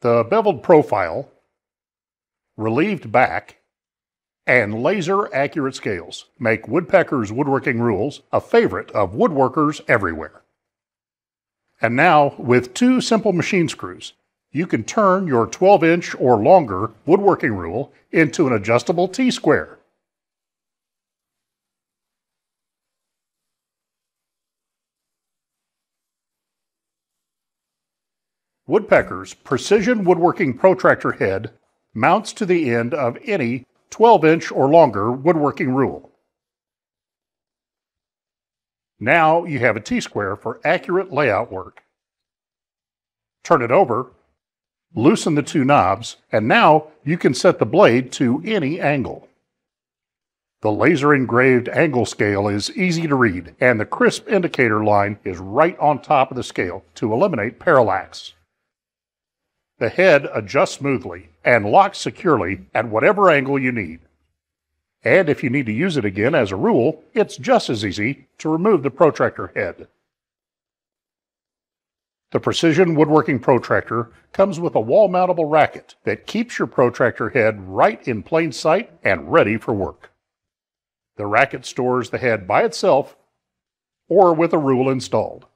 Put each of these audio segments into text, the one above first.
The beveled profile, relieved back, and laser accurate scales make Woodpecker's woodworking rules a favorite of woodworkers everywhere. And now, with two simple machine screws, you can turn your 12 inch or longer woodworking rule into an adjustable T square. Woodpecker's Precision Woodworking Protractor Head mounts to the end of any 12 inch or longer woodworking rule. Now you have a T-square for accurate layout work. Turn it over, loosen the two knobs, and now you can set the blade to any angle. The laser engraved angle scale is easy to read, and the crisp indicator line is right on top of the scale to eliminate parallax. The head adjusts smoothly and locks securely at whatever angle you need. And if you need to use it again as a rule, it's just as easy to remove the protractor head. The Precision Woodworking Protractor comes with a wall mountable racket that keeps your protractor head right in plain sight and ready for work. The racket stores the head by itself or with a rule installed.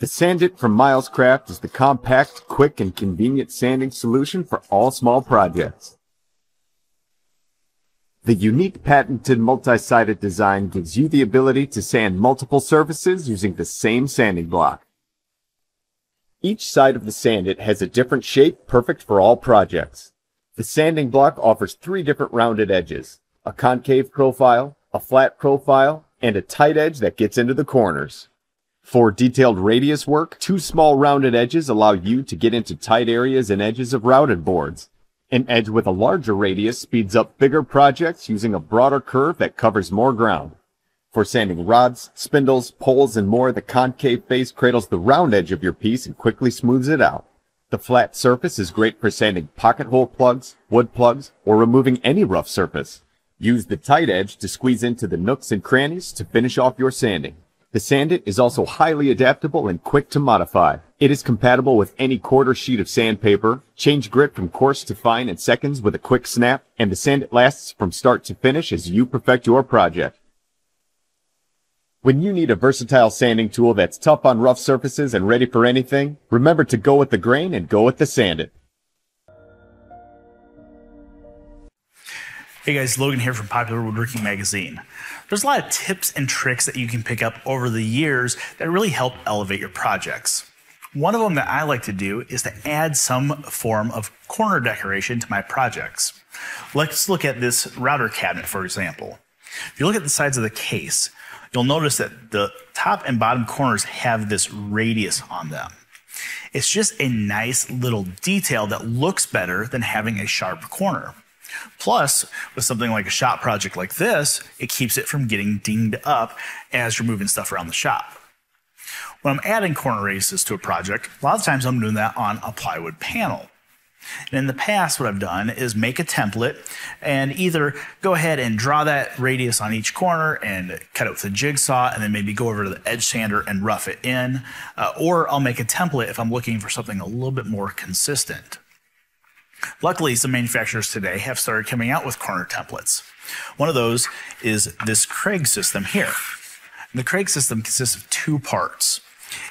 The Sand-It from Milescraft is the compact, quick, and convenient sanding solution for all small projects. The unique patented multi-sided design gives you the ability to sand multiple surfaces using the same sanding block. Each side of the Sand-It has a different shape perfect for all projects. The sanding block offers three different rounded edges, a concave profile, a flat profile, and a tight edge that gets into the corners. For detailed radius work, two small rounded edges allow you to get into tight areas and edges of routed boards. An edge with a larger radius speeds up bigger projects using a broader curve that covers more ground. For sanding rods, spindles, poles, and more, the concave face cradles the round edge of your piece and quickly smooths it out. The flat surface is great for sanding pocket hole plugs, wood plugs, or removing any rough surface. Use the tight edge to squeeze into the nooks and crannies to finish off your sanding. The Sand-It is also highly adaptable and quick to modify. It is compatible with any quarter sheet of sandpaper, change grit from coarse to fine in seconds with a quick snap, and the Sand-It lasts from start to finish as you perfect your project. When you need a versatile sanding tool that's tough on rough surfaces and ready for anything, remember to go with the grain and go with the Sand-It. Hey guys, Logan here from Popular Woodworking Magazine. There's a lot of tips and tricks that you can pick up over the years that really help elevate your projects. One of them that I like to do is to add some form of corner decoration to my projects. Let's look at this router cabinet, for example. If you look at the sides of the case, you'll notice that the top and bottom corners have this radius on them. It's just a nice little detail that looks better than having a sharp corner. Plus, with something like a shop project like this, it keeps it from getting dinged up as you're moving stuff around the shop. When I'm adding corner radiuses to a project, a lot of times I'm doing that on a plywood panel. And in the past, what I've done is make a template and either go ahead and draw that radius on each corner and cut it with a jigsaw and then maybe go over to the edge sander and rough it in. Uh, or I'll make a template if I'm looking for something a little bit more consistent. Luckily, some manufacturers today have started coming out with corner templates. One of those is this Kreg system here. And the Kreg system consists of two parts.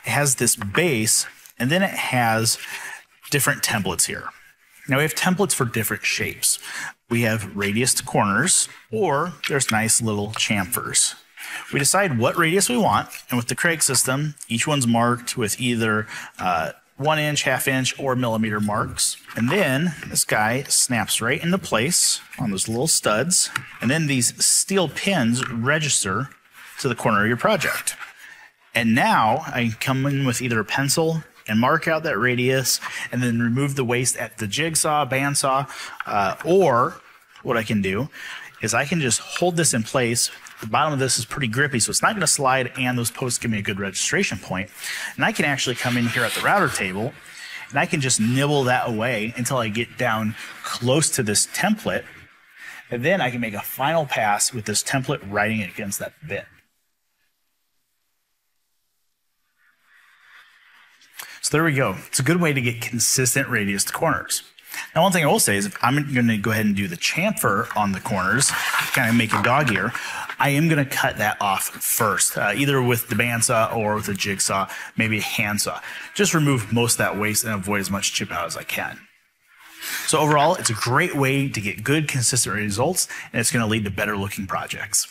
It has this base, and then it has different templates here. Now we have templates for different shapes. We have radius to corners, or there's nice little chamfers. We decide what radius we want, and with the Kreg system, each one's marked with either uh, one inch, half inch, or millimeter marks. And then this guy snaps right into place on those little studs. And then these steel pins register to the corner of your project. And now I come in with either a pencil and mark out that radius and then remove the waste at the jigsaw, bandsaw, uh, or what I can do is I can just hold this in place the bottom of this is pretty grippy, so it's not going to slide, and those posts give me a good registration point. And I can actually come in here at the router table, and I can just nibble that away until I get down close to this template, and then I can make a final pass with this template writing against that bit. So there we go. It's a good way to get consistent radius to corners. Now, one thing I will say is if I'm going to go ahead and do the chamfer on the corners, kind of make a dog ear, I am going to cut that off first, uh, either with the bandsaw or with a jigsaw, maybe a handsaw. Just remove most of that waste and avoid as much chip out as I can. So overall, it's a great way to get good, consistent results, and it's going to lead to better looking projects.